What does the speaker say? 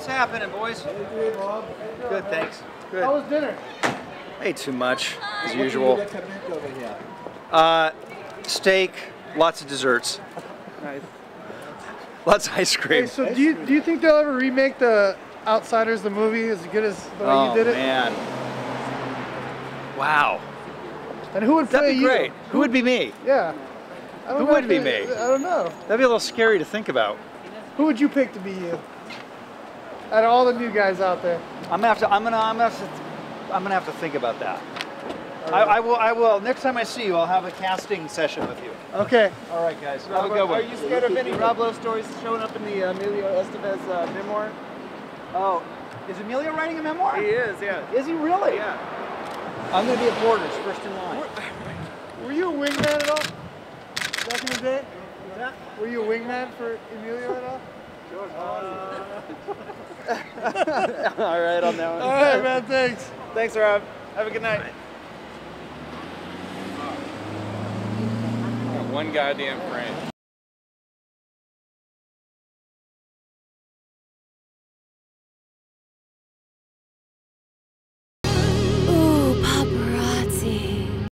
What's happening, boys? Good, thanks. Good. How was dinner? Ate too much, as usual. Uh, steak, lots of desserts, Nice. lots of ice cream. Hey, so do you do you think they'll ever remake the Outsiders the movie as good as the way oh you did it? Oh, man! Wow, And who would play that'd be you? great. Who would be me? Yeah. I don't Who know would be they- me? I don't know. That'd be a little scary to think about. Who would you pick to be you? Out of all the new guys out there. I'm gonna have to. I'm gonna. I'm gonna have to. I'm gonna have to think about that. I, I will. I will. Next time I see you, I'll have a casting session with you. Okay. All right, guys. Have a good one. Are you scared of any Rob Lowe stories showing up in the uh, Emilio Estevez uh, memoir? Oh, is Emilio writing a memoir? He is, yeah. Is he really? Yeah. I'm gonna be at Borders, first in line. Were you a wingman at all? Back in the day? Were you a wingman for Emilio at all? All right on that one. All right, man. Thanks. Thanks, Rob. Have a good night. One goddamn frame.